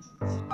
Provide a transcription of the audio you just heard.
Santos.